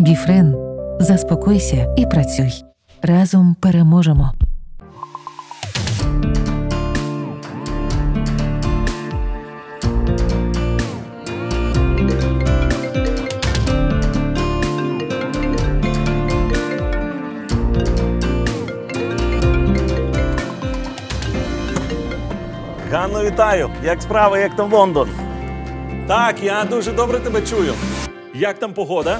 Біфрен. Заспокойся і працюй. Разом переможемо. Ганно, вітаю! Як справи, як там Лондон? Так, я дуже добре тебе чую. Як там погода?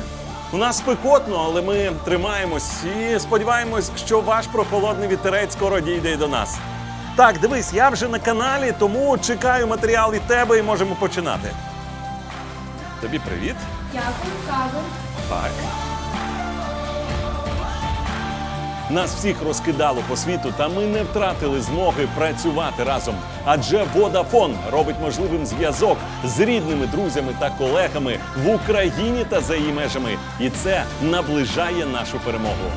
У нас спекотно, але ми тримаємось і сподіваємось, що ваш прохолодний вітерець скоро дійде і до нас. Так, дивись, я вже на каналі, тому чекаю матеріал від тебе і можемо починати. Тобі привіт. Дякую, каву. Так. Нас всіх розкидало по світу, та ми не втратили змоги працювати разом. Адже Водафон робить можливим зв'язок з рідними друзями та колегами в Україні та за її межами. І це наближає нашу перемогу.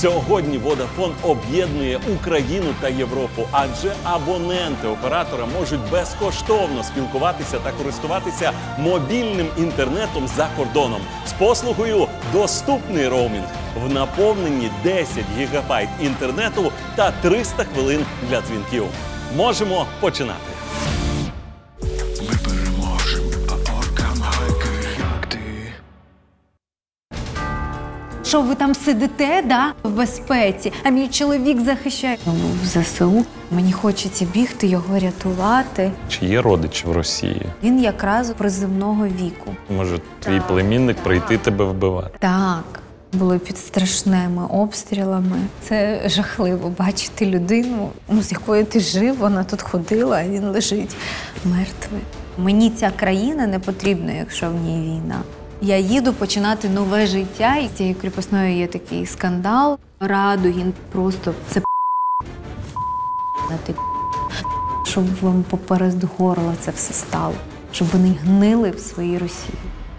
Сьогодні Vodafone об'єднує Україну та Європу, адже абоненти оператора можуть безкоштовно спілкуватися та користуватися мобільним інтернетом за кордоном з послугою Доступний роумінг в наповненні 10 гігабайт інтернету та 300 хвилин для дзвінків. Можемо починати. Що ви там сидите, да? В безпеці, а мій чоловік захищає Ну, в ЗСУ. Мені хочеться бігти, його рятувати. Чи є родич в Росії? Він якраз приземного віку. Може, твій Так. племінник прийти тебе вбивати? Так, були під страшними обстрілами. Це жахливо бачити людину, ну, з якою ти жив, вона тут ходила, а він лежить мертвий. Мені ця країна не потрібна, якщо в ній війна. Я їду починати нове життя, і цією кріпосною є такий скандал. Радугін просто це ти щоб вам поперед горла це все стало, щоб вони гнили в своїй Росії.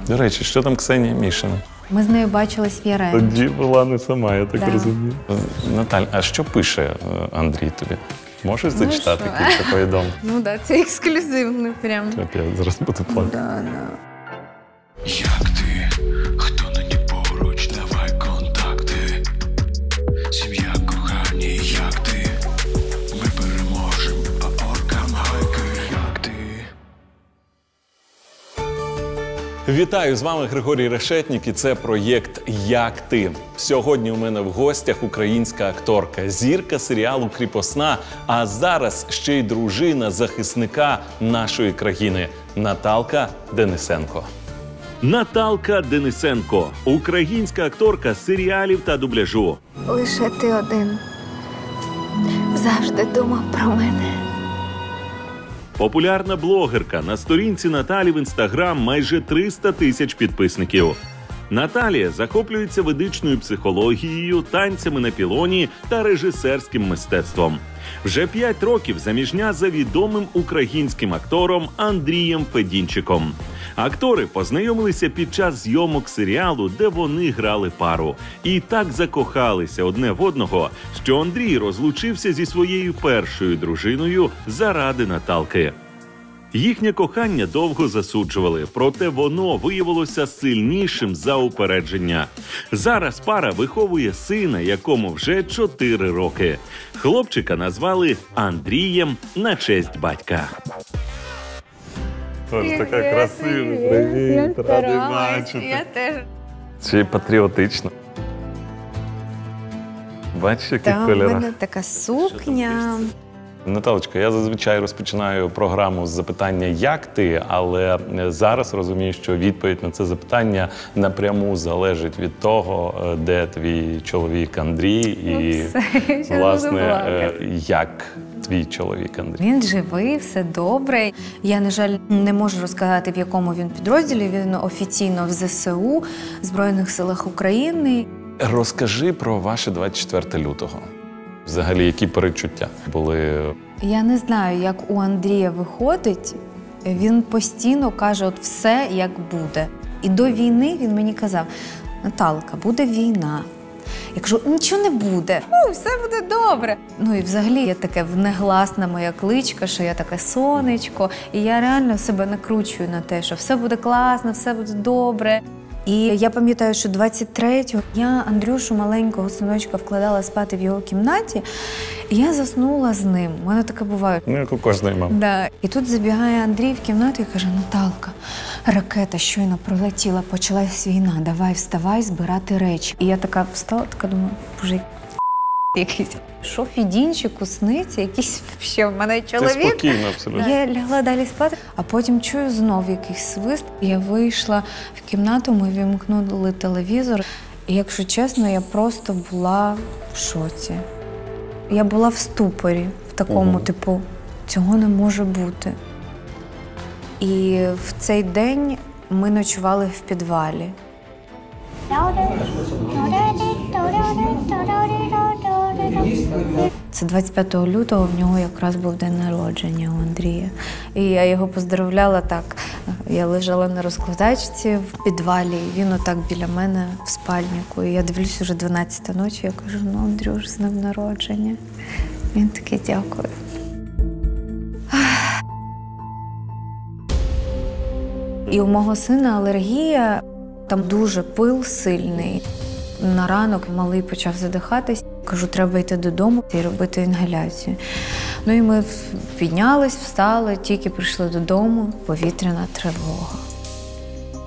До речі, що там Ксенія Мішина? Ми з нею бачились в Яремі. Тоді була не сама, я так Да. розумію. Е, Наталь, а що пише е, Андрій тобі? Можеш Ну, зачитати кілька повідомлень? Ну так, це ексклюзивно прям. Я зараз буду плакати. Да, да. Вітаю з вами Григорій Решетнік і це проєкт Як ти. Сьогодні у мене в гостях українська акторка, зірка серіалу Кріпосна. А зараз ще й дружина захисника нашої країни Наталка Денисенко. Наталка Денисенко, українська акторка серіалів та дубляжу. Лише ти один завжди думав про мене. Популярна блогерка на сторінці Наталі в інстаграм майже 300 тисяч підписників. Наталія захоплюється ведичною психологією, танцями на пілоні та режисерським мистецтвом. Вже п'ять років заміжня за відомим українським актором Андрієм Федінчиком. Актори познайомилися під час зйомок серіалу, де вони грали пару, і так закохалися одне в одного, що Андрій розлучився зі своєю першою дружиною заради Наталки. Їхнє кохання довго засуджували, проте воно виявилося сильнішим за упередження. Зараз пара виховує сина, якому вже 4 роки. Хлопчика назвали Андрієм на честь батька. Боже, така красива, привіт, радий бачити. теж. Чи патріотично. Бачиш, які Та, в кольори? мене така сукня. Наталочка, я зазвичай розпочинаю програму з запитання Як ти? Але е, зараз розумію, що відповідь на це запитання напряму залежить від того, е, де твій чоловік Андрій, і Ну, все, я власне е, як твій чоловік Андрій. Він живий, все добре. Я, на жаль, не можу розказати, в якому він підрозділі. Він офіційно в ЗСУ, Збройних силах України. Розкажи про ваше 24 лютого. Взагалі, які перечуття були Я не знаю, як у Андрія виходить. Він постійно каже: от все як буде. І до війни він мені казав: Наталка, буде війна. Я кажу, нічого не буде, ну, все буде добре. Ну і взагалі я таке внегласна моя кличка, що я таке сонечко, і я реально себе накручую на те, що все буде класно, все буде добре. І я пам'ятаю, що 23-го я Андрюшу маленького синочка вкладала спати в його кімнаті, і я заснула з ним. У мене таке буває. Ну, як у кожної мами. Да. І тут забігає Андрій в кімнату і каже: Наталка, ракета щойно пролетіла, почалась війна. Давай вставай, збирати речі. І я така встала, така думаю, боже, якийсь. Що Фідінчику сниться, якийсь ще в мене Це чоловік. спокійно абсолютно. Я лягла далі спати, а потім чую знов якийсь свист. Я вийшла в кімнату, ми вімкнули телевізор. І якщо чесно, я просто була в шоці. Я була в ступорі, в такому, Мгм. типу, цього не може бути. І в цей день ми ночували в підвалі. Це 25 лютого в нього якраз був день народження у Андрія. І я його поздравляла так. Я лежала на розкладачці в підвалі, він отак біля мене в спальнику. І я дивлюсь уже 12 ночі, я кажу: ну, Андрюш, з днем народження. Він такий дякую. І у мого сина алергія, там дуже пил сильний. На ранок малий почав задихатись. Кажу, треба йти додому і робити інгаляцію. Ну і ми піднялись, встали, тільки прийшли додому, повітряна тривога.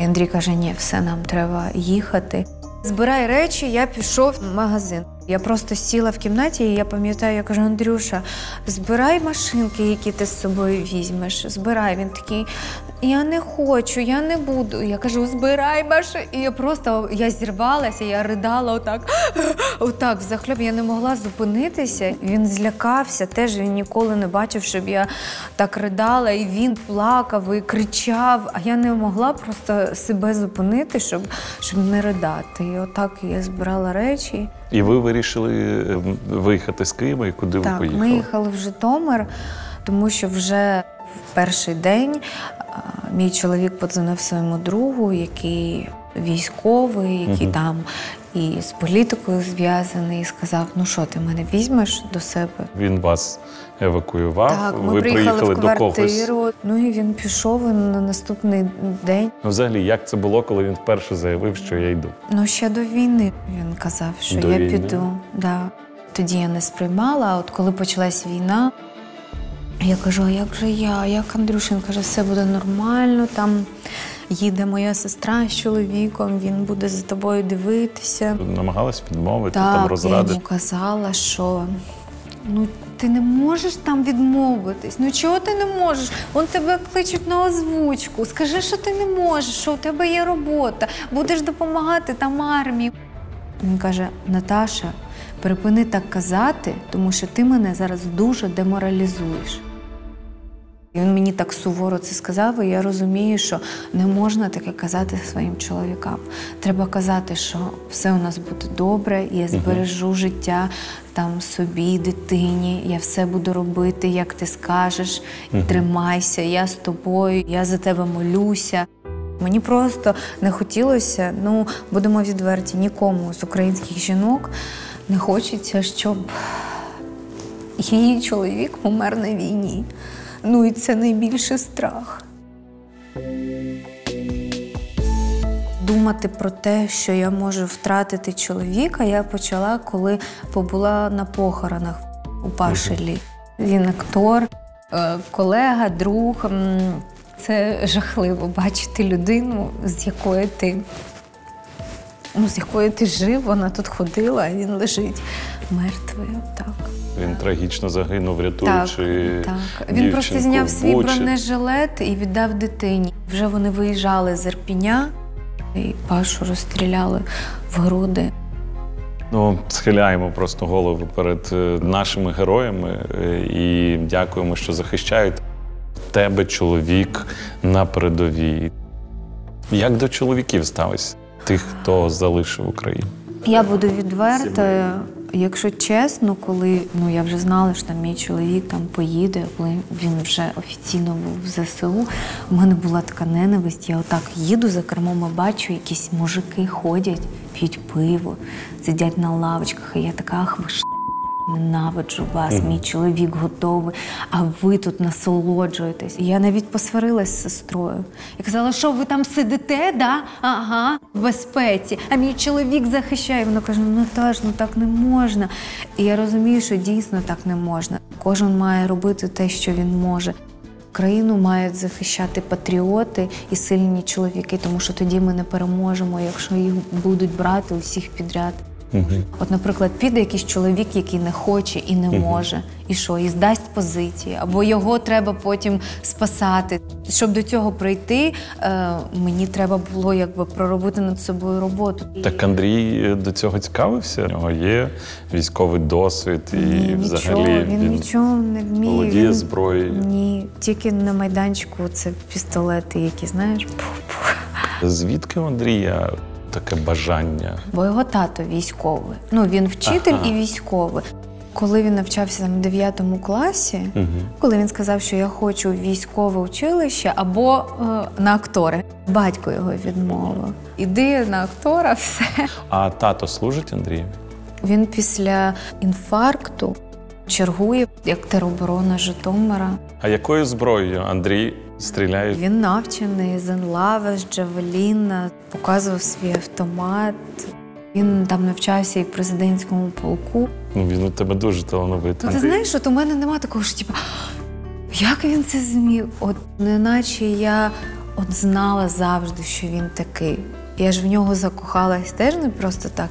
І Андрій каже: ні, все, нам треба їхати. Збирай речі, я пішов в магазин. Я просто сіла в кімнаті, і я пам'ятаю, я кажу, Андрюша, збирай машинки, які ти з собою візьмеш. Збирай. Він такий, я не хочу, я не буду. Я кажу, збирай машинки. І я просто я зірвалася, я ридала отак, отак взахльоб. Я не могла зупинитися. Він злякався. Теж він ніколи не бачив, щоб я так ридала. І він плакав і кричав. А я не могла просто себе зупинити, щоб, щоб не ридати. І отак я збирала речі. І ви вирішили е, виїхати з Києва і куди ви Так, поїхали? ми їхали в Житомир, тому що вже в перший день мій чоловік подзвонив своєму другу, який військовий, який Мгм. там і з політикою зв'язаний, і сказав: ну що, ти мене візьмеш до себе? Він вас евакуював. так, ми ви приїхали приїхали в до когось. Ну і він пішов і на наступний день. Ну, взагалі, як це було, коли він вперше заявив, що я йду? Ну, ще до війни він казав, що До я війни? піду. Да. Тоді я не сприймала, а от коли почалась війна, я кажу, а як же я? Як Андрюшин каже, все буде нормально, там їде моя сестра з чоловіком, він буде за тобою дивитися. Намагалась відмовити, там Так, я йому казала, що ну ти не можеш там відмовитись. Ну чого ти не можеш? Вон тебе кличуть на озвучку. Скажи, що ти не можеш, що у тебе є робота, будеш допомагати там армії. Він каже: Наташа, припини так казати, тому що ти мене зараз дуже деморалізуєш. І він мені так суворо це сказав, і я розумію, що не можна таке казати своїм чоловікам. Треба казати, що все у нас буде добре, я збережу життя там собі, дитині, я все буду робити, як ти скажеш. Тримайся, я з тобою, я за тебе молюся. Мені просто не хотілося, ну будемо відверті, нікому з українських жінок не хочеться, щоб її чоловік помер на війні. Ну це найбільший страх. Думати про те, що я можу втратити чоловіка, я почала, коли побула на похоронах у Пашелі. Він актор, е, колега, друг. Це жахливо бачити людину, з якою ти, ну, з якою ти жив, вона тут ходила, а він лежить мертвий. Так. Він трагічно загинув, рятуючи. Так, він просто зняв свій бронежилет і віддав дитині. Вже вони виїжджали з Ірпіня, і Пашу розстріляли в груди. Ну, схиляємо просто голову перед е, нашими героями е, і дякуємо, що захищають тебе, чоловік на передовій. Як до чоловіків ставись? Тих, хто залишив Україну? Я буду відвертою. Якщо чесно, коли ну я вже знала, що там мій чоловік там поїде, коли він вже офіційно був в ЗСУ, у мене була така ненависть. Я отак їду за кермом і бачу, якісь мужики ходять, п'ють пиво, сидять на лавочках, і я така, ах, ви ж Ненавиджу вас, мій чоловік готовий, а ви тут насолоджуєтесь. І Я навіть посварилась з сестрою. Я казала, що ви там сидите, да? Ага, в безпеці. А мій чоловік захищає. Вона каже: ну Наташ, ну так не можна. І я розумію, що дійсно так не можна. Кожен має робити те, що він може. Країну мають захищати патріоти і сильні чоловіки, тому що тоді ми не переможемо, якщо їх будуть брати усіх підряд. От, наприклад, піде якийсь чоловік, який не хоче і не може, і що, і здасть позиції, або його треба потім спасати. Щоб до цього прийти, е, мені треба було якби проробити над собою роботу. Так Андрій е, до цього цікавився. У нього є військовий досвід, і Ні, взагалі нічого, він, нічого не вміє. володіє він- зброєю. Ні, тільки на майданчику це пістолети, які знаєш. Звідки Андрія таке бажання? Бо його тато військовий. Ну він вчитель Ага. і військовий. Коли він навчався там в 9 класі, коли він сказав, що я хочу в військове училище або е, на актори, батько його відмовив. Іди на актора, все. А тато служить Андрію? Він після інфаркту чергує як тероборона Житомира. А якою зброєю Андрій стріляє? Він навчений з Енлава, з Джавеліна, показував свій автомат. Він там навчався і в президентському полку. Ну, він у тебе дуже талановитий. Ну, ти знаєш, от у мене нема такого, що типу, як він це зміг? От неначе я от знала завжди, що він такий. Я ж в нього закохалась теж не просто так.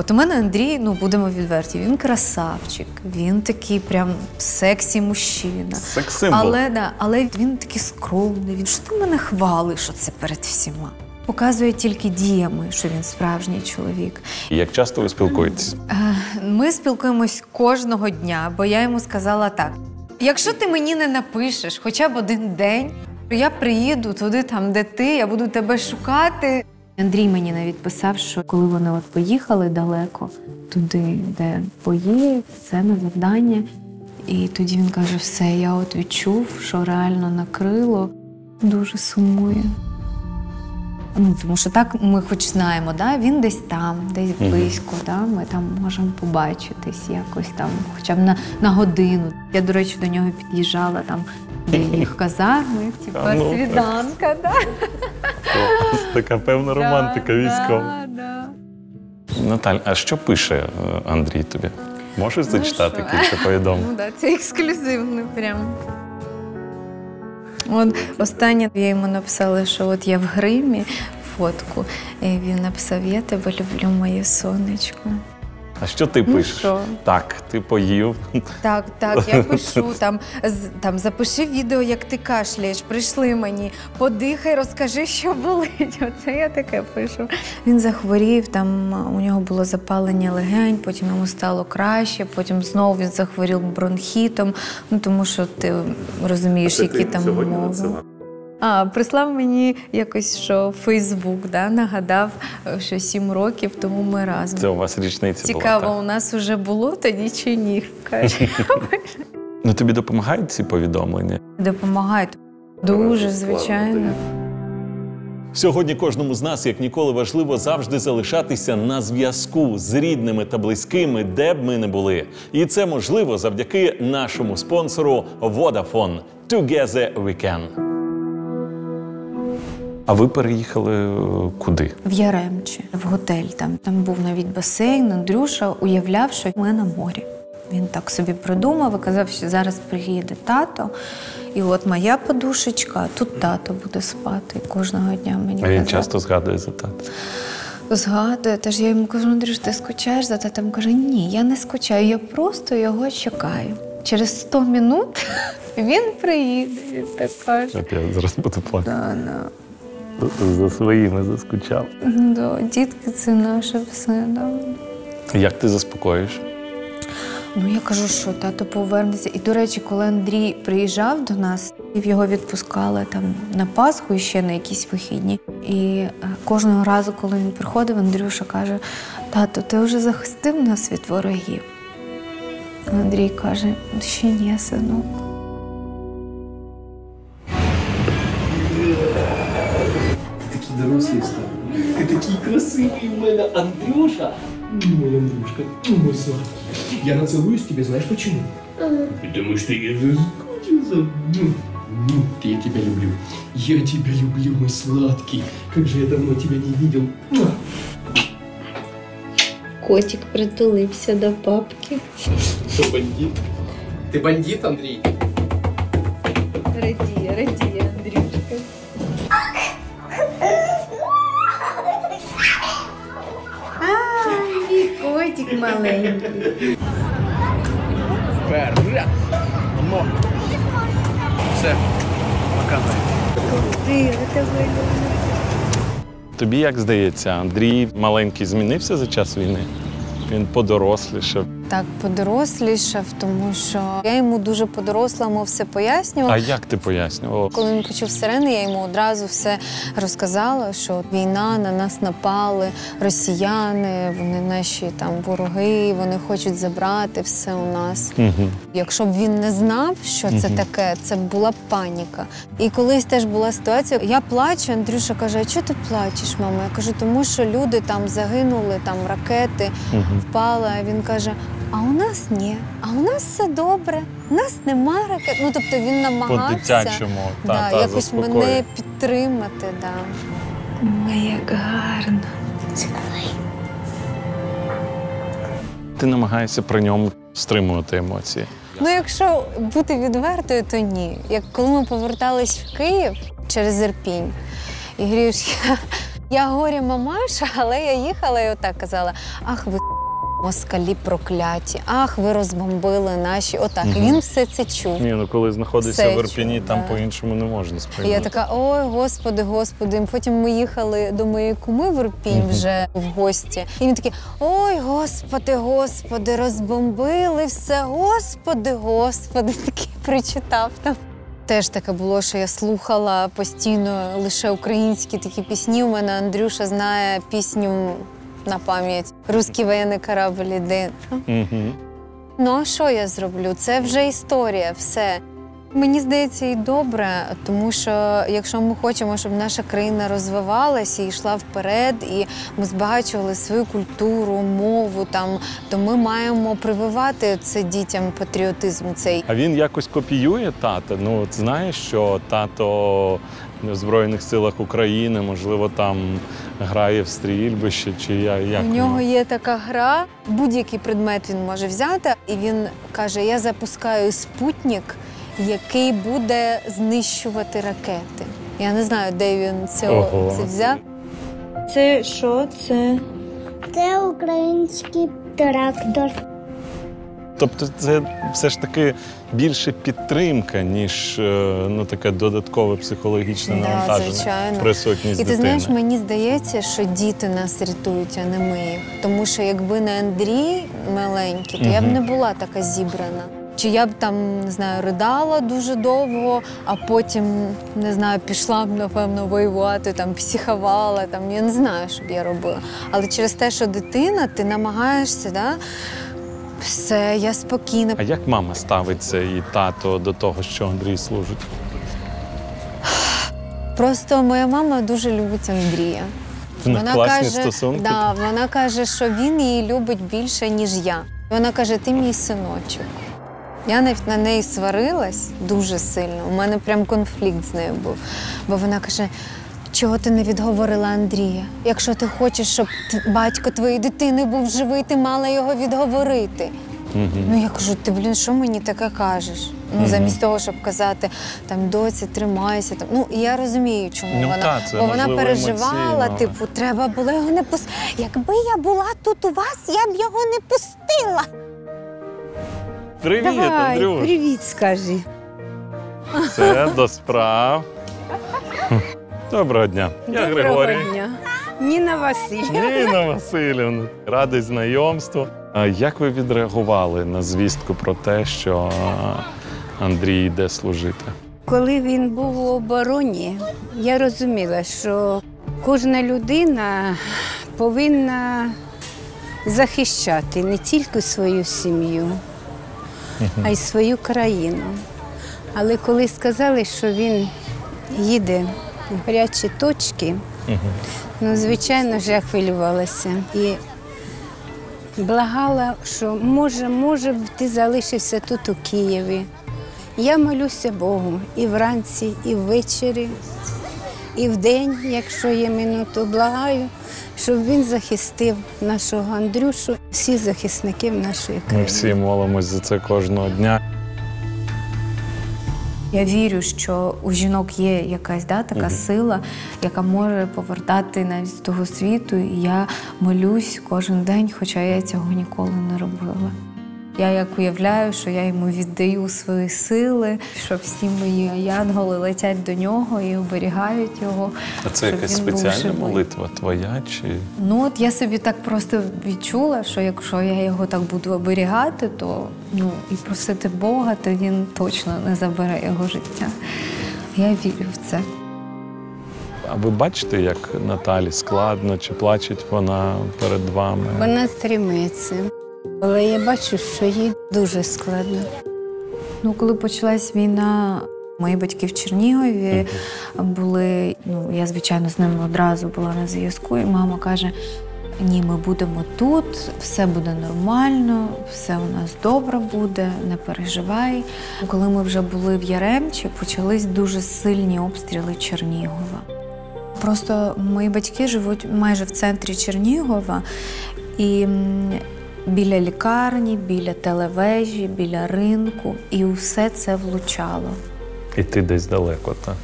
От у мене Андрій, ну будемо відверті, він красавчик, він такий прям сексі мужчина. Секс-символ. Але, да, але він такий скромний. Він що ти мене хвалиш оце перед всіма? Показує тільки діями, що він справжній чоловік. Як часто ви спілкуєтесь? Е, Ми спілкуємось кожного дня, бо я йому сказала так: якщо ти мені не напишеш хоча б один день, я приїду туди, там, де ти, я буду тебе шукати. Андрій мені навіть писав, що коли вони от поїхали далеко, туди, де бої, це на завдання. І тоді він каже: все, я от відчув, що реально накрило, дуже сумує. Ну, тому що так ми хоч знаємо, да? він десь там, десь близько, да? ми там можемо побачитись якось там, хоча б на, на годину. Я, до речі, до нього під'їжджала там, де їх казарми, типу А, ну, свіданка. Да? Така певна романтика військова. Да, да. Наталь, а що пише е, Андрій тобі? Можеш зачитати кілька повідомлень? Ну да, це ексклюзивно прям. От останнє я йому написала, що от я в гримі фотку. І він написав: Я тебе люблю, моє сонечко. А що ти Ну, пишеш? що? Так, ти поїв. Так, так, я пишу там, з- там запиши відео, як ти кашляєш, прийшли мені, подихай, розкажи, що болить. Оце я таке пишу. Він захворів, там у нього було запалення легень, потім йому стало краще, потім знову він захворів бронхітом. Ну тому що ти розумієш, які там умови. А, прислав мені якось, що Фейсбук да, нагадав, е, що сім років тому ми разом. Це у вас річниця Цікаво, була. у нас уже було тоді чи ні? Каже. Ну тобі допомагають ці повідомлення? Допомагають. Дуже, звичайно. Сьогодні кожному з нас, як ніколи, важливо завжди залишатися на зв'язку з рідними та близькими, де б ми не були. І це можливо завдяки нашому спонсору Vodafone. Together we can. А ви переїхали е, куди? В Яремчі, в готель там. Там був навіть басейн. Андрюша уявляв, що ми на морі. Він так собі придумав і казав, що зараз приїде тато. І от моя подушечка, а тут тато буде спати. Кожного дня мені А він казав. часто згадує за тато. згадує. Тож я йому кажу, Андрюш, ти скучаєш за татом? Каже, ні, я не скучаю, я просто його чекаю. Через 100 минут він приїде. Він так каже. От я зараз буду плакати. Да, да. За своїми заскучав. Да, дітки це наше все. Да. Як ти заспокоїш? Ну я кажу, що тато повернеться. І до речі, коли Андрій приїжджав до нас, його відпускали там на Пасху і ще на якісь вихідні. І е, кожного разу, коли він приходив, Андрюша каже: Тато, ти вже захистив нас від ворогів. Андрій каже, ще ні, синок. дорослі стали. Ти такий красивий в мене, Андрюша. Мой Андрюшка, мой сладкий. Я нацелуюсь тебе, знаешь почему? Потому что я соскучился. Ну, ну, Я тебя люблю. Я тебя люблю, мой сладкий. Как же я давно тебя не видел. Муа. Котик притулився до папки. Что, бандит? Ты бандит, Андрей? Радіє, радіє, Котик маленький. Вперед! Мамо! Все, тебе. Тобі як здається, Андрій маленький змінився за час війни? Він подорослішав. Так, подорослішав, тому що я йому дуже по-дорослому все пояснювала. А як ти пояснював? Коли він почув сирени, я йому одразу все розказала, що війна на нас напали, росіяни, вони наші там вороги, вони хочуть забрати все у нас. Угу. Якщо б він не знав, що це Мгм. таке, це була б паніка. І колись теж була ситуація, я плачу, Андрюша каже: а чого ти плачеш, мама? Я кажу, тому що люди там загинули, там ракети Угу. впали. А він каже: а у нас ні, а у нас все добре, у нас нема ракет. Ну тобто він намагався По-дитячому. Та, да, та, якось заспокоює. мене підтримати. Да. Як гарно. Ти намагаєшся при ньому стримувати емоції. Ну, якщо бути відвертою, то ні. Як коли ми повертались в Київ через Ірпінь, і говориш, я, я горя мамаша, але я їхала і отак казала: ах, ви москалі прокляті, ах, ви розбомбили наші. Отак. Мгм. він все це чув. Ні, ну коли знаходишся Все в Ірпіні, там да. по-іншому не можна сприймати. я така, ой, господи, господи. Потім ми їхали до моєї куми в Ірпінь Мгм. вже в гості. І він такий: ой, господи, господи, розбомбили все, господи, господи, такий причитав там. Теж таке було, що я слухала постійно лише українські такі пісні. У мене Андрюша знає пісню на пам'ять Руський воєнний корабль іде. Угу. Ну а що я зроблю? Це вже історія, все. Мені здається, і добре, тому що якщо ми хочемо, щоб наша країна розвивалася і йшла вперед, і ми збагачували свою культуру, мову там, то ми маємо прививати це дітям патріотизм цей. А він якось копіює тата. Ну, от знаєш, що тато в Збройних силах України, можливо, там грає в стрільбище, чи я як У нього є така гра, будь-який предмет він може взяти, і він каже: Я запускаю спутник, який буде знищувати ракети. Я не знаю, де він цього Ого. це взяв. Це що це? Це український трактор. Тобто, це все ж таки більше підтримка, ніж е, ну таке додаткове психологічне Да, навантаження. звичайно. Присутність І ти дитини. знаєш, мені здається, що діти нас рятують, а не ми їх. Тому що якби не Андрій маленький, то я б не була така зібрана. Чи я б там не знаю, ридала дуже довго, а потім не знаю, пішла б напевно воювати, там психувала, там я не знаю, що б я робила. Але через те, що дитина, ти намагаєшся, да? Все, я спокійна. А як мама ставиться і тато до того, що Андрій служить? Просто моя мама дуже любить Андрія. В них класні стосунки? Да, вона каже, що він її любить більше, ніж я. Вона каже: ти мій синочок. Я навіть на неї сварилась дуже сильно. У мене прям конфлікт з нею був. Бо вона каже: чого ти не відговорила Андрія? Якщо ти хочеш, щоб т- батько твоєї дитини був живий, ти мала його відговорити. Мгм. Ну я кажу, ти блін, що мені таке кажеш? Ну, Мгм. замість того, щоб казати там доці, тримайся. Там ну я розумію, чому Ну, вона, та, це, бо вона переживала. емоційно. Типу, треба було його не пустити. Якби я була тут у вас, я б його не пустила. Привіт, Андрюш! привіт, скажи. Це до справ. Доброго дня. Я Григорій. дня. Ніна Васильівна. Ніна Васильівна. Радий знайомству. Як ви відреагували на звістку про те, що Андрій йде служити? Коли він був у обороні, я розуміла, що кожна людина повинна захищати не тільки свою сім'ю, а й свою країну. Але коли сказали, що він їде гарячі точки, ну, звичайно ж, я хвилювалася. І благала, що може, може, ти залишишся тут у Києві. Я молюся Богу і вранці, і ввечері, і вдень, якщо є минуту, благаю, щоб він захистив нашого Андрюшу, всіх захисників нашої Ми всі молимось за це кожного дня. Я вірю, що у жінок є якась да, така сила, яка може повертати навіть з того світу. І я молюсь кожен день, хоча я цього ніколи не робила. Я як уявляю, що я йому віддаю свої сили, що всі мої янголи летять до нього і оберігають його. А це якась спеціальна живий. молитва твоя чи Ну от я собі так просто відчула, що якщо я його так буду оберігати, то ну і просити Бога, то він точно не забере його життя. Я вірю в це. а ви бачите, як Наталі складно, чи плачеть вона перед вами? Вона стримується, але я бачу, що їй дуже складно. Ну, коли почалась війна, мої батьки в Чернігові були. Ну, я, звичайно, з ними одразу була на зв'язку, і мама каже: ні, ми будемо тут, все буде нормально, все у нас добре буде, не переживай. Коли ми вже були в Яремчі, почались дуже сильні обстріли Чернігова. Просто мої батьки живуть майже в центрі Чернігова, і біля лікарні, біля телевежі, біля ринку, і все це влучало. І ти десь далеко, так?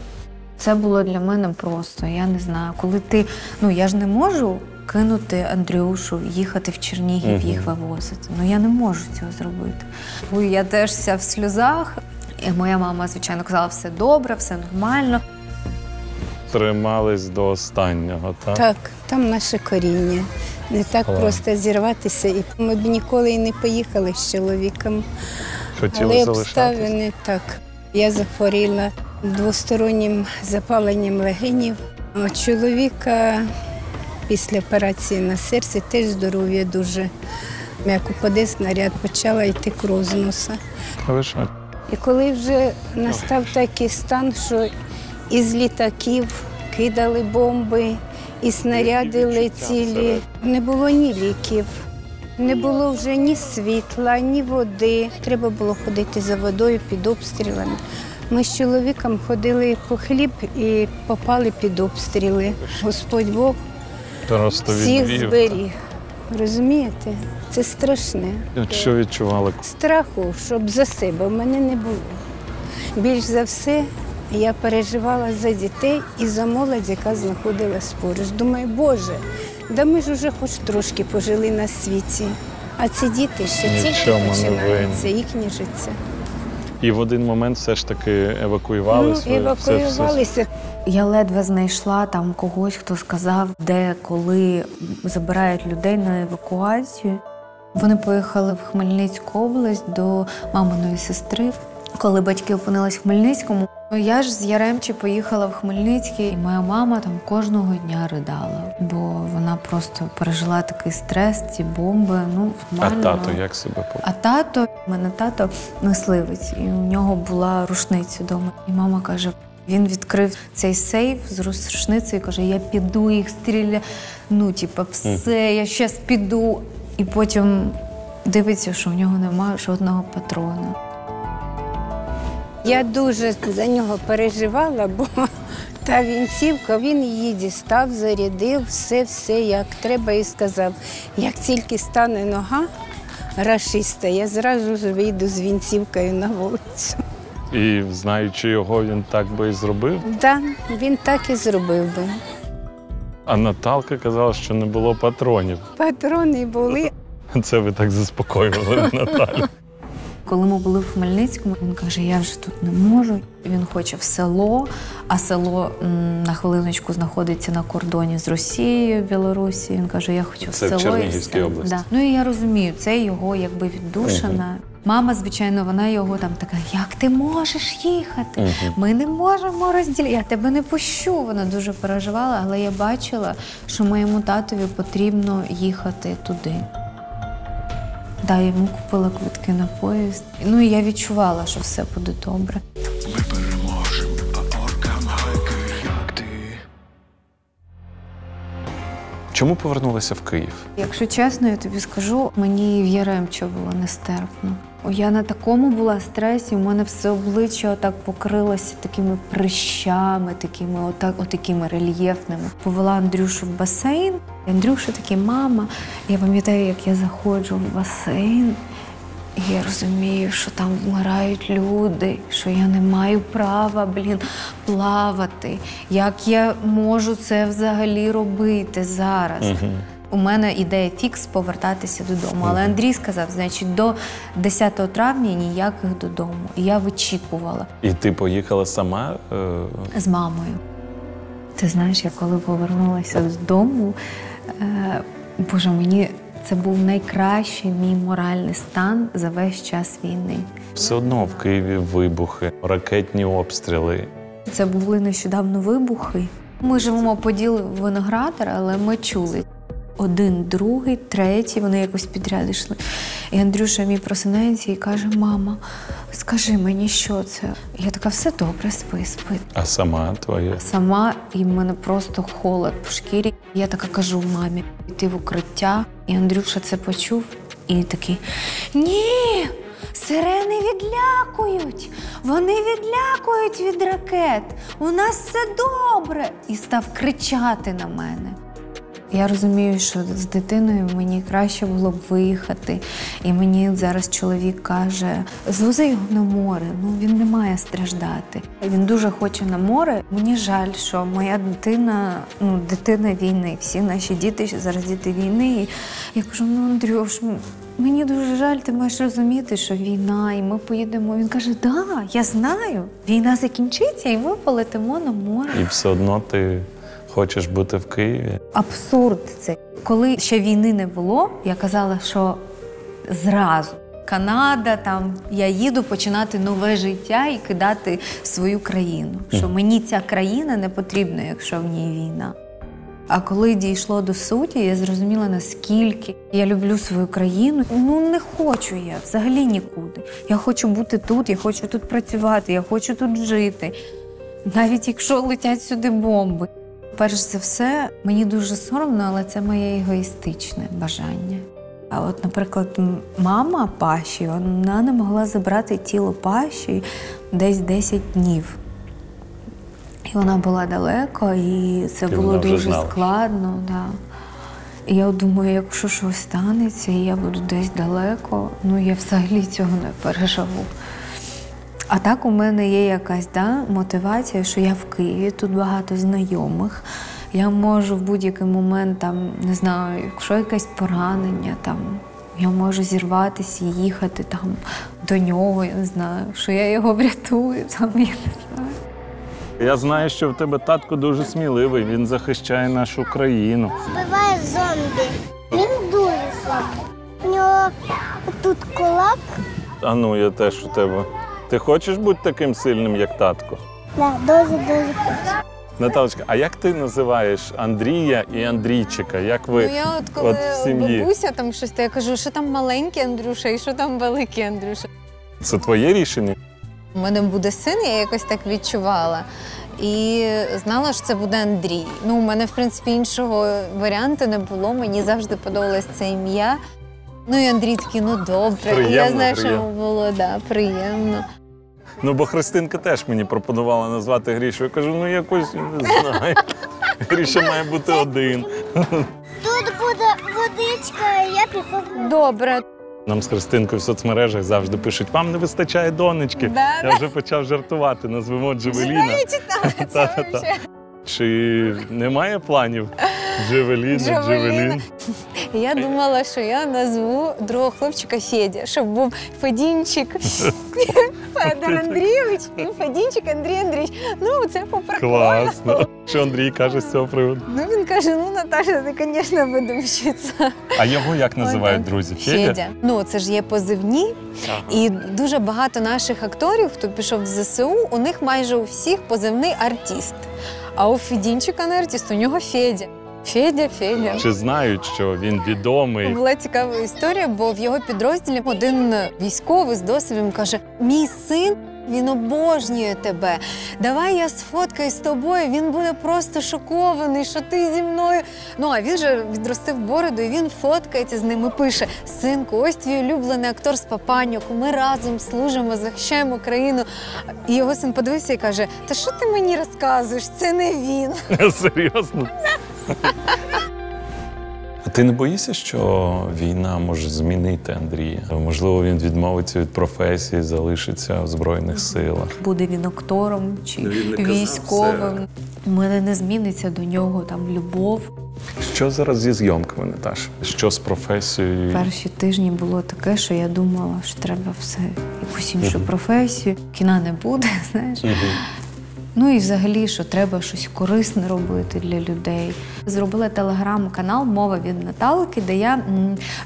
Це було для мене просто. Я не знаю, коли ти. Ну я ж не можу кинути Андрюшу, їхати в Чернігів, Мгм. їх вивозити. Ну я не можу цього зробити. Бо я теж вся в сльозах. І моя мама, звичайно, казала, все добре, все нормально. Тримались до останнього, так? Так, там наше коріння. Не так Клас. просто зірватися. І ми б ніколи і не поїхали з чоловіком. Хотіли Але обставини так. Я захворіла двостороннім запаленням легенів. У чоловіка після операції на серці теж здоров'я дуже. Як упаде снаряд, почала йти кров з носа. Ви що? І коли вже настав такий стан, що із літаків кидали бомби, і снаряди летіли, не було ні ліків, не було вже ні світла, ні води. Треба було ходити за водою під обстрілами. Ми з чоловіком ходили по хліб і попали під обстріли. Господь Бог всіх зберіг. Розумієте? Це страшне. Що відчували? Страху, щоб за себе в мене не було. Більш за все, я переживала за дітей і за молодь, яка знаходилась поруч. Думаю, Боже, да ми ж уже хоч трошки пожили на світі. А ці діти ще тільки починаються, їхнє життя. І в один момент все ж таки евакуювалися. Ну, евакуювалися. Я ледве знайшла там когось, хто сказав, де коли забирають людей на евакуацію. Вони поїхали в Хмельницьку область до маминої сестри. Коли батьки опинились в Хмельницькому, ну, я ж з Яремчі поїхала в Хмельницький, і моя мама там кожного дня ридала, бо вона просто пережила такий стрес, ці бомби. Ну, А тато як себе поводив? А тато, у мене тато мисливець, і у нього була рушниця вдома. І мама каже: він відкрив цей сейф з рушницею і каже: Я піду їх стріля. Ну, типа, все, я щас піду. І потім дивиться, що в нього немає жодного патрона. Я дуже за нього переживала, бо та вінцівка, він її дістав, зарядив, все, все як треба, і сказав, як тільки стане нога рашиста, я зразу ж вийду з вінцівкою на вулицю. І знаючи його, він так би і зробив. Да, він так і зробив би. А Наталка казала, що не було патронів. Патрони були. Це ви так заспокоювали Наталю. Коли ми були в Хмельницькому, він каже: Я вже тут не можу. Він хоче в село, а село м, на хвилиночку знаходиться на кордоні з Росією, Білорусі. Він каже: Я хочу Це в село. і Чернігівській все. області. Да. Ну і я розумію, це його якби віддушина. Мама, звичайно, вона його там така: як ти можеш їхати? Ми не можемо розділяти. Я тебе не пущу. Вона дуже переживала, але я бачила, що моєму татові потрібно їхати туди. Да, йому купила квитки на поїзд. Ну і я відчувала, що все буде добре. Чому повернулася в Київ? Якщо чесно, я тобі скажу, мені в Яремчо було нестерпно. Я на такому була стресі, у мене все обличчя отак покрилося такими прищами, такими отак, отакими рельєфними. Повела Андрюшу в басейн. Андрюша такий, мама. Я пам'ятаю, як я заходжу в басейн, і я розумію, що там вмирають люди, що я не маю права, блін, плавати. Як я можу це взагалі робити зараз? У мене ідея фікс повертатися додому. Але Андрій сказав, значить, до 10 травня ніяких додому. І я вичікувала І ти поїхала сама? е, з мамою. Ти знаєш, я коли повернулася додому, е, боже, мені це був найкращий мій моральний стан за весь час війни. Все одно в Києві вибухи, ракетні обстріли. Це були нещодавно вибухи. Ми живемо по ділу виноградар, але ми чули. Один, другий, третій, вони якось підряд йшли. І Андрюша мій просинається і каже: Мама, скажи мені, що це? Я така, все добре, спи, спи. А сама твоя. Сама і в мене просто холод по шкірі. Я така кажу мамі, йти в укриття. І Андрюша це почув і такий: Ні, сирени відлякують. Вони відлякують від ракет. У нас все добре. І став кричати на мене. Я розумію, що з дитиною мені краще було б виїхати. І мені зараз чоловік каже: звози його на море, ну він не має страждати. Він дуже хоче на море. Мені жаль, що моя дитина, ну дитина війни, всі наші діти зараз діти війни. І я кажу: ну Андрюш, мені дуже жаль, ти маєш розуміти, що війна, і ми поїдемо. Він каже: Да, я знаю. Війна закінчиться, і ми полетимо на море. І все одно ти хочеш бути в Києві. Абсурд це. Коли ще війни не було, я казала, що зразу Канада, там я їду починати нове життя і кидати свою країну. Що мені ця країна не потрібна, якщо в ній війна. А коли дійшло до суті, я зрозуміла, наскільки я люблю свою країну. Ну не хочу я взагалі нікуди. Я хочу бути тут, я хочу тут працювати, я хочу тут жити. Навіть якщо летять сюди бомби. Перш за все, мені дуже соромно, але це моє егоїстичне бажання. А от, наприклад, мама Паші, вона не могла забрати тіло Паші десь 10 днів. І вона була далеко, і це І було дуже знала. складно. Да. І я думаю, якщо щось станеться, і я буду десь далеко, ну я взагалі цього не переживу. А так у мене є якась да, мотивація, що я в Києві, тут багато знайомих. Я можу в будь-який момент, там, не знаю, якщо якесь поранення, там, я можу зірватися і їхати там, до нього, я не знаю, що я його врятую, там, я не знаю. Я знаю, що в тебе татко дуже сміливий, він захищає нашу країну. Вбиває зомбі. Він дуже слабий. У нього тут кулак. А ну, я теж у тебе. Ти хочеш бути таким сильним, як татко? Да, дуже дуже хочу. Наталочка, а як ти називаєш Андрія і Андрійчика? Як ви Ну я от коли от в сім'ї? бабуся там щось, то я кажу, що там маленький Андрюша і що там великий Андрюша. Це твоє рішення? У мене буде син, я якось так відчувала. І знала, що це буде Андрій. Ну, у мене, в принципі, іншого варіанту не було. Мені завжди подобалось це ім'я. Ну і Андрій такий, ну добре. і я знаю, що приємно. йому було да, приємно. Ну, бо Христинка теж мені пропонувала назвати Грішу. Я кажу, ну якось не знаю. Гріша має бути один. Тут буде водичка, я пішов. Добре. Нам з Христинкою в соцмережах завжди пишуть: вам не вистачає донечки. Да, Я вже почав жартувати, назвемо Джевеліна. Я читала це Та-та-та. вообще. Чи немає планів? Джевелін, Джевелін. Я думала, що я назву другого хлопчика Федя, щоб був Федінчик Федор Андрійович і Федінчик Андрій Андрійович. Ну, це. Класно. Що Андрій каже з цього приводу? Ну він каже: ну Наташа, ти, звісно, видумщиця. А його як називають друзі? Федя. Ну це ж є позивні, Ага. і дуже багато наших акторів, хто пішов в ЗСУ, у них майже у всіх позивний артист. А у Федінчика на артист, у нього Федя. Федя, Федя. Чи знають, що він відомий? Була цікава історія, бо в його підрозділі один військовий з досвідом каже: Мій син. Він обожнює тебе. Давай я сфоткаюсь з тобою. Він буде просто шокований, що ти зі мною. Ну а він же відростив бороду, і він фоткається з ним і пише: Синку, ось твій улюблений актор з Папаньок. Ми разом служимо, захищаємо країну. І його син подивився і каже: Та що ти мені розказуєш? Це не він. Серйозно? А ти не боїшся, що війна може змінити Андрія? Можливо, він відмовиться від професії, залишиться в Збройних силах. Буде він актором чи він військовим. У мене не зміниться до нього там любов. Що зараз зі зйомками, Наташа? Що з професією? Перші тижні було таке, що я думала, що треба все якусь іншу професію. Кіна не буде, знаєш. Ну і взагалі, що треба щось корисне робити для людей. Зробила телеграм-канал Мова від Наталки, де я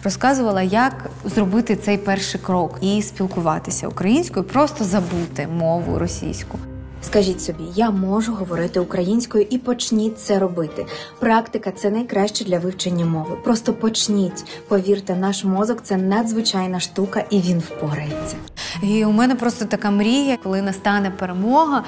розказувала, як зробити цей перший крок і спілкуватися українською, просто забути мову російську. Скажіть собі, я можу говорити українською і почніть це робити. Практика це найкраще для вивчення мови. Просто почніть. Повірте, наш мозок це надзвичайна штука, і він впорається. І у мене просто така мрія, коли настане перемога,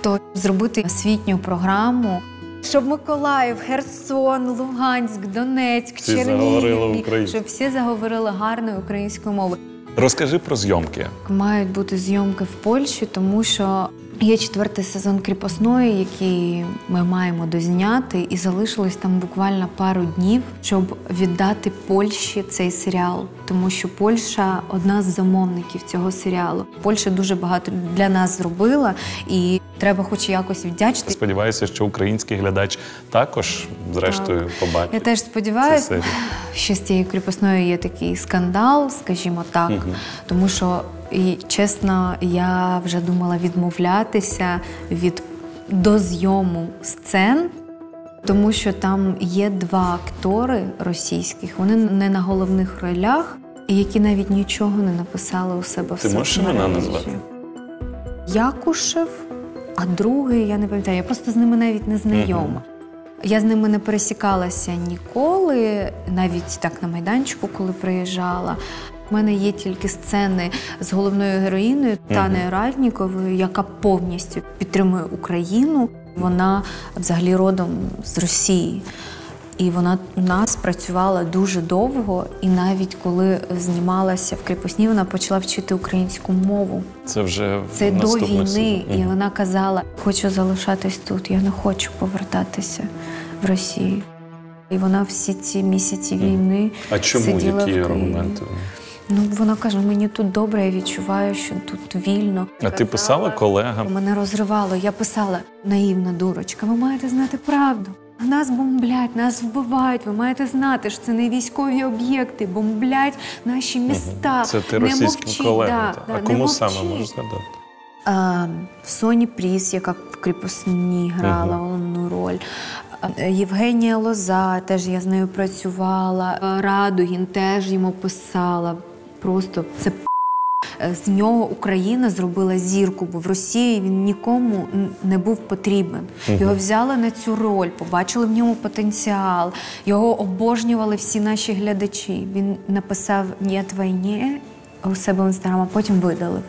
то зробити освітню програму. Щоб Миколаїв, Херсон, Луганськ, Донецьк, Всі Чернігів, щоб всі заговорили гарною українською мовою. Розкажи про зйомки. Мають бути зйомки в Польщі, тому що є четвертий сезон кріпосної, який ми маємо дозняти, і залишилось там буквально пару днів, щоб віддати Польщі цей серіал, тому що Польща одна з замовників цього серіалу. Польща дуже багато для нас зробила, і треба, хоч якось віддячити. Сподіваюся, що український глядач також, зрештою, побачить. Я теж сподіваюся, що з цією кріпосною є такий скандал, скажімо так, Мгм. тому що, і, чесно, я вже думала відмовлятися від дозйому сцен. Тому що там є два актори російських, вони не на головних ролях, і які навіть нічого не написали у себе в Ти можеш імена назвати? Якушев, а другий я не пам'ятаю, я просто з ними навіть не знайома. Я з ними не пересікалася ніколи, навіть так на майданчику, коли приїжджала. У мене є тільки сцени з головною героїною Танею Радніковою, яка повністю підтримує Україну. Вона взагалі родом з Росії. І вона у нас працювала дуже довго, і навіть коли знімалася в кріпосні, вона почала вчити українську мову. Це вже в Це до війни, сезон. і вона казала: хочу залишатись тут, я не хочу повертатися в Росію. І вона всі ці місяці війни А чому сиділа які в аргументи? Ну вона каже: мені тут добре, я відчуваю, що тут вільно. А ти писала колегам? Мене розривало. Я писала наївна дурочка. Ви маєте знати правду. Нас бомблять, нас вбивають. Ви маєте знати, що це не військові об'єкти, бомблять наші міста. Це ти російським колегам. да, да, а кому саме можеш згадати? А, Соні Пріс, яка в кріпосні грала головну роль. Євгенія Лоза, теж я з нею працювала. Радугін теж йому писала. Просто це п***. Е, з нього Україна зробила зірку, бо в Росії він нікому не був потрібен. Його взяли на цю роль, побачили в ньому потенціал. Його обожнювали всі наші глядачі. Він написав «Нєт війні» у себе в інстаграм, а потім видалив.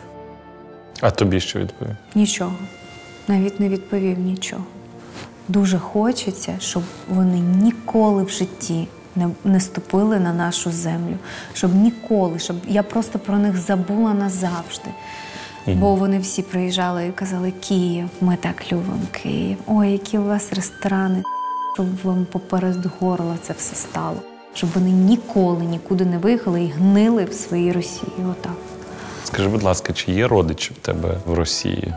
А тобі що відповів? Нічого. Навіть не відповів нічого. Дуже хочеться, щоб вони ніколи в житті не, не ступили на нашу землю. Щоб ніколи, щоб я просто про них забула назавжди. Мгм. Бо вони всі приїжджали і казали: Київ, ми так любимо Київ. Ой, які у вас ресторани, щоб вам поперед горла це все стало. Щоб вони ніколи нікуди не виїхали і гнили в своїй Росії. Отак. Скажи, будь ласка, чи є родичі в тебе в Росії?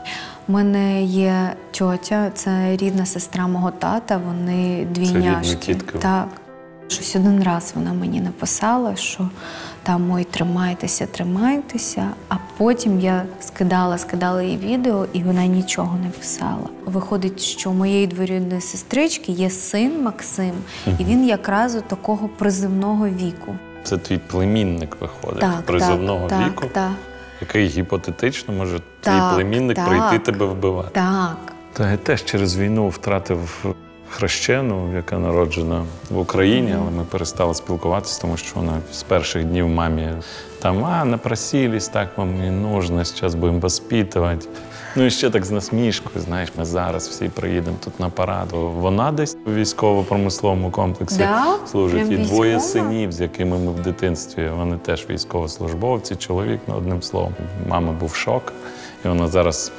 У мене є тьотя, це рідна сестра мого тата. Вони двійняшки. рідна тітка. Так. Щось один раз вона мені написала, що там ой, тримайтеся, тримайтеся. А потім я скидала, скидала їй відео, і вона нічого не писала. Виходить, що у моєї дворідної сестрички є син Максим, і він якраз у такого приземного віку. Це твій племінник виходить Так, призовного так, віку, Так, так, який гіпотетично може Так, твій племінник так. прийти тебе вбивати. так. Та я теж через війну втратив хрещену, яка народжена в Україні, але ми перестали спілкуватися, тому що вона з перших днів мамі там а напросились, так вам не нужно, зараз будемо воспитувати. Ну і ще так з насмішкою, знаєш, ми зараз всі приїдемо тут на парад. Вона десь у військово-промисловому комплексі Да? служить. Прям І двоє військова? синів, з якими ми в дитинстві, вони теж військовослужбовці, чоловік, ну одним словом. Мама був шок, і вона зараз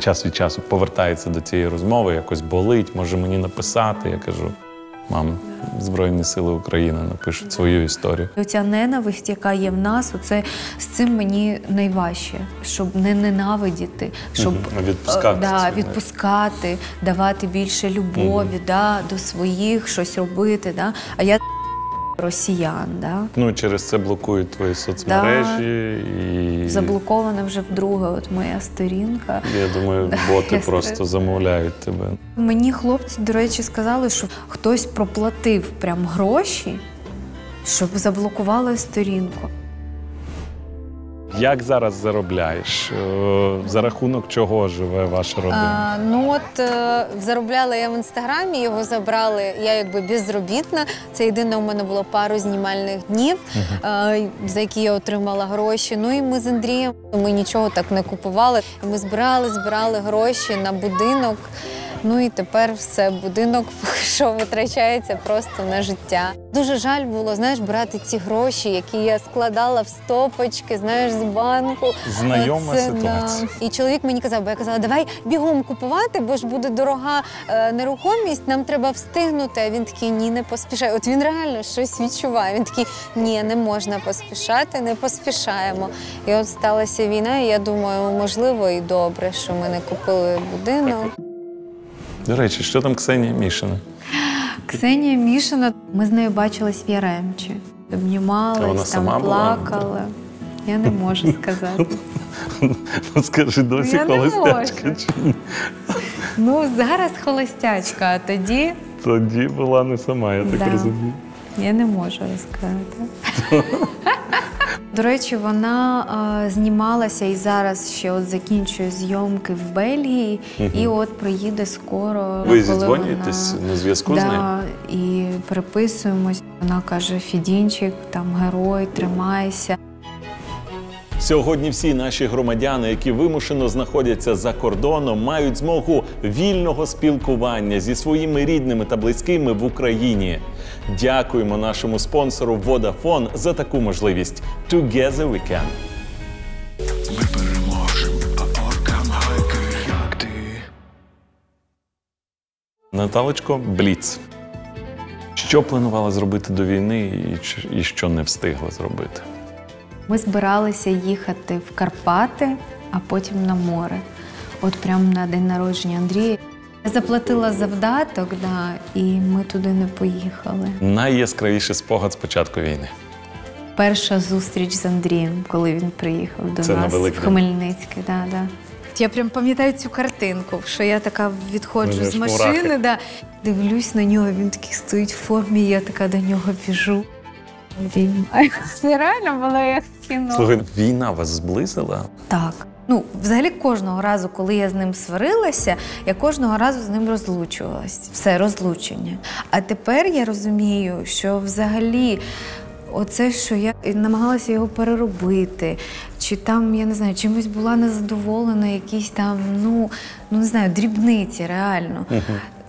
час від часу повертається до цієї розмови, якось болить, може мені написати. Я кажу: мам, Збройні Сили України напишуть свою історію. Оця ненависть, яка є в нас, оце з цим мені найважче, щоб не ненавидіти, щоб Мгм. Відпускати е, да, відпускати, давати більше любові, да, до своїх, щось робити. Да. А я росіян, да. Ну через це блокують твої соцмережі і заблокована вже вдруге. От моя сторінка. я думаю, боти Я просто стрес. замовляють тебе. Мені хлопці, до речі, сказали, що хтось проплатив прям гроші, щоб заблокували сторінку. Як зараз заробляєш? Е, За рахунок чого живе ваша родина? А, ну от е, заробляла я в інстаграмі, його забрали. Я якби безробітна. Це єдине у мене було пару знімальних днів, е, за які я отримала гроші. Ну і ми з Андрієм ми нічого так не купували. Ми збирали, збирали гроші на будинок. Ну і тепер все, будинок що витрачається просто на життя. Дуже жаль було, знаєш, брати ці гроші, які я складала в стопочки, знаєш, з банку. Знайома Оце, ситуація. Да. І чоловік мені казав, бо я казала, давай бігом купувати, бо ж буде дорога е, нерухомість, нам треба встигнути. А він такий, ні, не поспішай. От він реально щось відчуває. Він такий, ні, не можна поспішати, не поспішаємо. І от сталася війна, і я думаю, можливо, і добре, що ми не купили будинок. До речі, що там Ксенія Мішина? Ксенія Мішина, ми з нею бачились в Яремчі. Обнімались, там сама була? плакали. Я не можу сказати. Ну, Скажи, досі Я не холостячка можу. чи ні? Ну, зараз холостячка, а тоді Тоді була не сама, я так Да. розумію. я не можу розказати. До речі, вона е, знімалася і зараз ще от закінчує зйомки в Бельгії, угу. і от приїде скоро. Ви зідзвонюєтесь вона- на зв'язку з нею? і переписуємось. Вона каже: Фідінчик, там герой, тримайся. Сьогодні всі наші громадяни, які вимушено знаходяться за кордоном, мають змогу вільного спілкування зі своїми рідними та близькими в Україні. Дякуємо нашому спонсору Vodafone за таку можливість. Together we can. Ми переможем, а оркам гайки, як ти. Наталочко, Бліц. Що планувала зробити до війни і, і що не встигла зробити? Ми збиралися їхати в Карпати, а потім на море. От прямо на день народження Андрія. Я заплатила завдаток, да, і ми туди не поїхали. Найяскравіший спогад з початку війни. Перша зустріч з Андрієм, коли він приїхав до Це на нас в? Хмельницьке. Да, да. Я прям пам'ятаю цю картинку, що я така відходжу з машини, да, дивлюсь на нього, він такий стоїть в формі, я така до нього біжу. Це реально було як в кіно. Слухай, війна вас зблизила? Так. Ну, взагалі, кожного разу, коли я з ним сварилася, я кожного разу з ним розлучувалась. Все, розлучення. А тепер я розумію, що взагалі. Оце, що я намагалася його переробити, чи там, я не знаю, чимось була незадоволена, якісь там, ну, ну не знаю, дрібниці реально.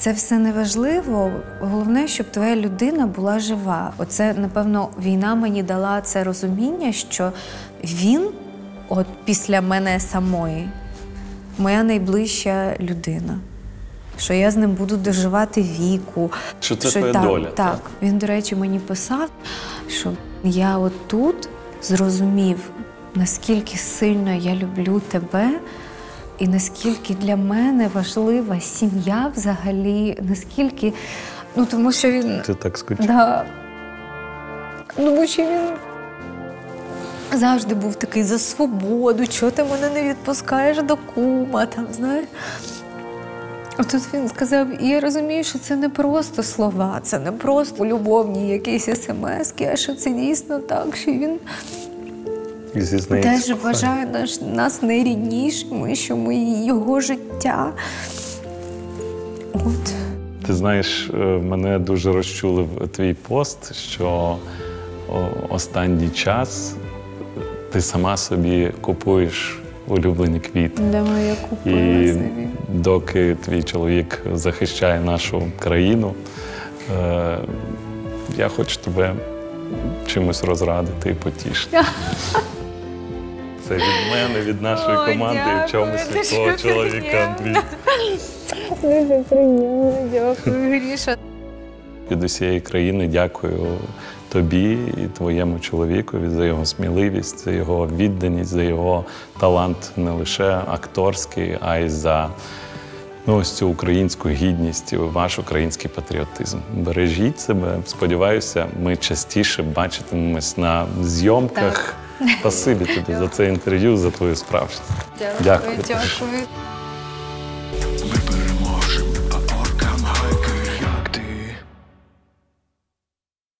Це все неважливо. Головне, щоб твоя людина була жива. Оце, напевно, війна мені дала це розуміння, що він, от після мене самої, моя найближча людина. Що я з ним буду доживати віку. Що це твоя так, доля, Так. так? Він, до речі, мені писав, що я от тут зрозумів наскільки сильно я люблю тебе, і наскільки для мене важлива сім'я взагалі, наскільки. Ну, тому що він. Ти так скучив? Да. Тому що він завжди був такий за свободу, чого ти мене не відпускаєш до кума, там, знаєш. А тут він сказав, і я розумію, що це не просто слова, це не просто любовні якісь смски, а що це дійсно так, що він Зізнається. теж вважає наш, нас найріднішими, що ми його життя. От. Ти знаєш, е, мене дуже розчулив твій пост, що останній час ти сама собі купуєш улюблені квіти. Дома я купила І собі. доки твій чоловік захищає нашу країну, е, я хочу тебе чимось розрадити і потішити. Це від мене, від нашої команди, і в чомусь дякую, від дуже чоловіка приємно. Андрій. Дуже приємно, дякую, Гріша. Від усієї країни дякую тобі і твоєму чоловікові за його сміливість, за його відданість, за його талант не лише акторський, а й за ну, ось цю українську гідність, і ваш український патріотизм. Бережіть себе. Сподіваюся, ми частіше бачитимемось на зйомках. Спасибі тобі за це інтерв'ю, за твою справжність. Дякую. Дякую. дякую.